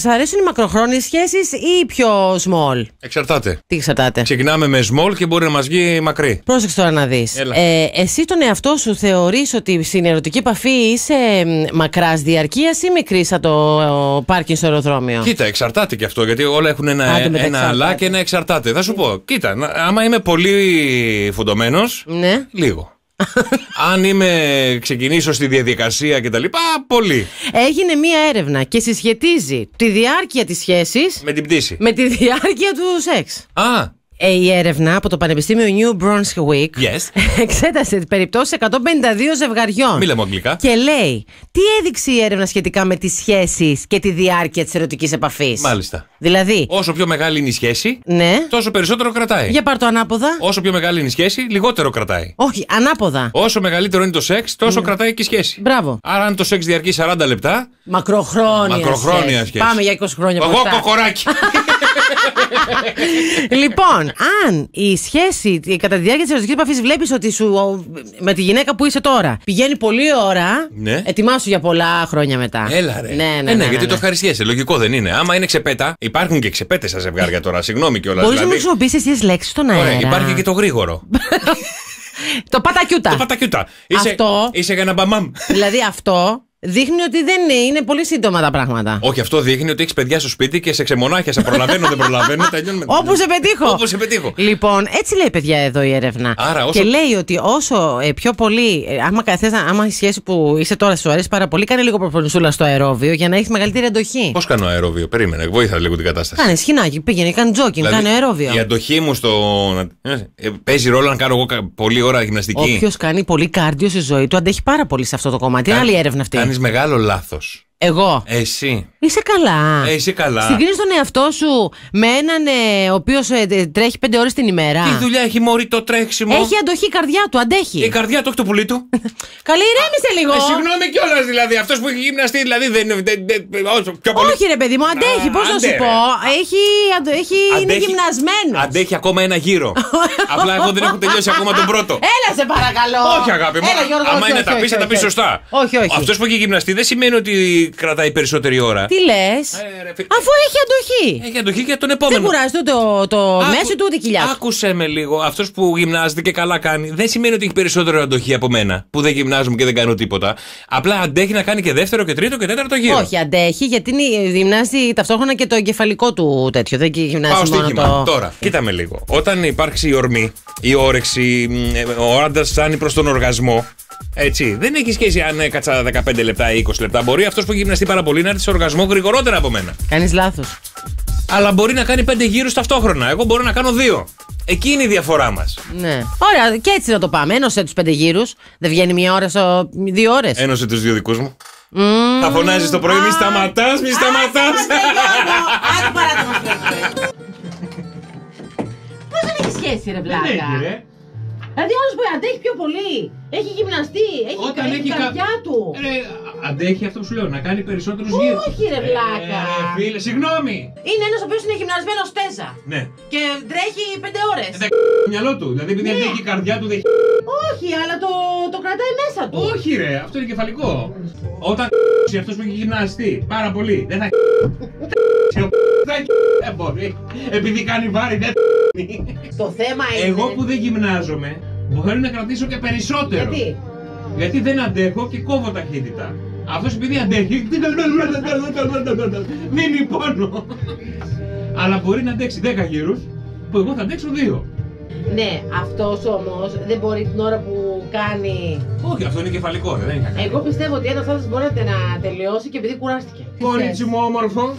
Σας αρέσουν οι μακροχρόνιες σχέσεις ή οι πιο small; Εξαρτάται. Τι εξαρτάται; Ξεκινάμε με small και μπορεί να μας βγει μακρύ. Πρόσεξε τώρα να δεις. Έλα. Ε, εσύ τον εαυτό σου θεωρείς ότι στην ερωτική επαφή είσαι μακράς διαρκείας ή μικρής σαν το ε, πάρκινγκ στο αεροδρόμιο; Κοίτα, εξαρτάται και αυτό γιατί όλα έχουν ένα, Άντε με τα ένα αλλά εξαρτάται. και ένα εξαρτάται. Θα σου πω, κοίτα, να- άμα είμαι πολύ φουντωμένος, Ναι. λίγο. Αν είμαι ξεκινήσω στη διαδικασία κτλ. Πολύ. Έγινε μία έρευνα και συσχετίζει τη διάρκεια της σχέσης Με την πτήση. με τη διάρκεια του σεξ. Α, Ε, η έρευνα από το Πανεπιστήμιο New Brunswick yes. εξέτασε τις περιπτώσεις 152 ζευγαριών. Μίλα μου αγγλικά. Και λέει, τι έδειξε η έρευνα σχετικά με τις σχέσεις και τη διάρκεια της ερωτικής επαφής; Μάλιστα. Δηλαδή, Όσο πιο μεγάλη είναι η σχέση, ναι, τόσο περισσότερο κρατάει. για πάρ' το ανάποδα. Όσο πιο μεγάλη είναι η σχέση, λιγότερο κρατάει. Όχι, ανάποδα. Όσο μεγαλύτερο είναι το σεξ, τόσο κρατάει και η σχέση. Μπράβο. Άρα, αν το σεξ διαρκεί 40 λεπτά, Μακροχρόνια, Μακροχρόνια σχέση. Πάμε για 20 χρόνια εγώ μπροστά. κοκοράκι. λοιπόν, αν η σχέση η- κατά τη διάρκεια της ερωτικής επαφής βλέπεις ότι σου ο, με τη γυναίκα που είσαι τώρα πηγαίνει πολλή ώρα, Ναι. ετοιμάσου για πολλά χρόνια μετά. Έλα ρε. Ναι, ναι, Ε, ναι, ναι, γιατί ναι. το ευχαριστιέσαι. Λογικό δεν είναι. Άμα είναι ξεπέτα, υπάρχουν και ξεπέτε στα ζευγάρια τώρα. Συγγνώμη κιόλας. Μπορείς να μην χρησιμοποιήσεις τι λέξεις στον αέρα. Ωραία, υπάρχει και το γρήγορο. Το πατακιούτα. το πατακιούτα. Είσαι, Αυτό- είσαι για ένα μπαμάμ. δηλαδή αυτό δείχνει ότι δεν είναι, είναι πολύ σύντομα τα πράγματα. Όχι, αυτό δείχνει ότι έχεις παιδιά στο σπίτι και σε ξεμονάχια, σε προλαβαίνω, δεν προλαβαίνω. τελειώνουμε. Όπου σε πετύχω. Όπου σε πετύχω. Λοιπόν, έτσι λέει παιδιά εδώ η έρευνα. Άρα, όσο- Και λέει ότι όσο ε, πιο πολύ, ε, άμα, θες να- άμα η σχέση που είσαι τώρα σου αρέσει πάρα πολύ, κάνε λίγο προπονησούλα στο αερόβιο για να έχεις μεγαλύτερη αντοχή. Πώς κάνω αερόβιο, περίμενε, βοήθα λίγο την κατάσταση. Κάνε σχοινάκι, πήγαινε, κάνε τζόκινγκ, Δηλαδή, κάνε αερόβιο. Η αντοχή μου στο. Ε, παίζει ρόλο αν κάνω εγώ κα- πολλή ώρα γυμναστική; Όποιος κάνει πολύ κάρδιο στη ζωή του αντέχει πάρα πολύ σε αυτό το κομμάτι. Είναι άλλη έρευνα αυτή. Κάνεις μεγάλο λάθος. Εγώ. Εσύ. Είσαι καλά. Ε, είσαι καλά. Συγκρίνει τον εαυτό σου με έναν ε, ο οποίος τρέχει πέντε ώρες την ημέρα. Τι δουλειά έχει μωρή το τρέξιμο; Έχει αντοχή η καρδιά του, αντέχει. Η καρδιά του έχει το πουλί του. Καλή, ηρέμησε λίγο. Ε, συγγνώμη κιόλας δηλαδή. Αυτός που έχει γυμναστεί δηλαδή δεν είναι. δεν- δεν- όσο πιο πολύ. Όχι, ρε παιδί μου, αντέχει. Α, Πώς να άντε, σου ρε. πω; Έχει, αντο- έχει, είναι Αντέχει- γυμνασμένος. Αντέχει ακόμα ένα γύρο. Απλά εγώ δεν έχω τελειώσει ακόμα τον πρώτο. Έλα σε παρακαλώ. Όχι, αγάπη μου. Έλα, Γιώργος, Άμα όχι, είναι όχι, τα πεις, όχι, θα τα πεις όχι. σωστά. Όχι, όχι. Αυτός που έχει γυμναστεί δεν σημαίνει ότι κρατάει περισσότερη ώρα. Τι λες; Ε, ρε, φίλε. Αφού έχει αντοχή. Έχει αντοχή για τον Δεν επόμενο. κουράζεται ούτε το, το Άκου- μέση του ούτε η κοιλιά του. Άκουσε με λίγο. Αυτός που γυμνάζεται και καλά κάνει, δεν σημαίνει ότι έχει περισσότερο αντοχή από μένα που δεν γυμνάζομαι και δεν κάνω τίποτα. Απλά αντέχει να κάνει και δεύτερο και τρίτο και τέταρτο γύρο. Όχι, αντέχει γιατί είναι- γυμνάζει ταυτόχρονα και το εγκεφαλικό του τέτοιο. Δεν γυμνάζει Πάω μόνο στοίχημα. το. Τώρα, κοίτα με λίγο. Όταν υπάρξει η ορμή, η όρεξη, μ, ε, ο άντρας φτάνει προς τον οργασμό. Έτσι. Δεν έχει σχέση αν έκατσα 15 λεπτά ή 20 λεπτά. Μπορεί αυτός που έχει γυμναστεί πάρα πολύ να έρθει σε οργασμό γρηγορότερα από μένα. Κάνεις λάθος. Αλλά μπορεί να κάνει 5 γύρους ταυτόχρονα. Εγώ μπορώ να κάνω 2. Εκεί είναι η διαφορά μας. Ναι. Ωραία, και έτσι να το πάμε. Ένωσε τους πέντε γύρους. Δεν βγαίνει μία ώρα, στο... δύο ώρες. Ένωσε τους δύο δικούς μου. Θα φωνάζεις το πρωί, μη σταματάς, μη σταματάς. Πώς δεν έχει σχέση, ρε βλάκα; Δηλαδή, άλλος που αντέχει πιο πολύ. Έχει γυμναστεί. Έχει Όταν καλή έχει την κα- καρδιά του. Ρε, αντέχει αυτό που σου λέω, να κάνει περισσότερους γύρους. Όχι, ρε βλάκα. φίλε, συγγνώμη. Είναι ένας ο οποίος είναι γυμνασμένος στέζα. Ναι. Και τρέχει πέντε ώρες. Δεν μυαλό του. Δηλαδή, επειδή αντέχει η καρδιά του, δεν Όχι, αλλά το, το κρατάει μέσα του. Όχι, ρε, αυτό είναι κεφαλικό. Όταν αυτός που έχει γυμναστεί πάρα πολύ, δεν θα. Δεν μπορεί. Επειδή κάνει βάρη, δεν. Το θέμα είναι. Εγώ που δεν γυμνάζομαι, μπορεί να κρατήσω και περισσότερο. Γιατί; Γιατί δεν αντέχω και κόβω ταχύτητα. Αυτός επειδή αντέχει. Μείνει πόνο. Αλλά μπορεί να αντέξει 10 γύρους που εγώ θα αντέξω 2. Ναι, αυτός όμως δεν μπορεί την ώρα που κάνει. Όχι, αυτό είναι κεφαλικό, ρε, δεν είναι κακά. Εγώ πιστεύω ότι ένα άνθρωπο μπορεί να τελειώσει και επειδή κουράστηκε. Κορίτσι μου όμορφο,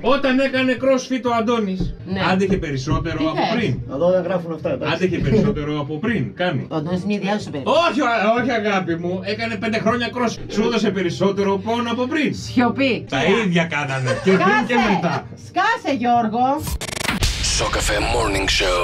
όταν έκανε crossfit ο Αντώνης, Ναι. άντεχε περισσότερο Τι από θες; πριν. Εδώ δεν γράφουν αυτά, εντάξει. Άντεχε περισσότερο από πριν, κάνει. Ο Αντώνης είναι ιδιάζουσα περίπτωση. Όχι, α- όχι αγάπη μου, έκανε πέντε χρόνια crossfit. Σου έδωσε περισσότερο πόνο από πριν. Σιωπή. Τα ίδια κάνανε. Και πριν και μετά. Σκάσε Γιώργο. Σοκαφέ Morning Show.